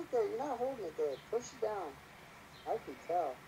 it there. You're not holding it there. Push it down. I can tell.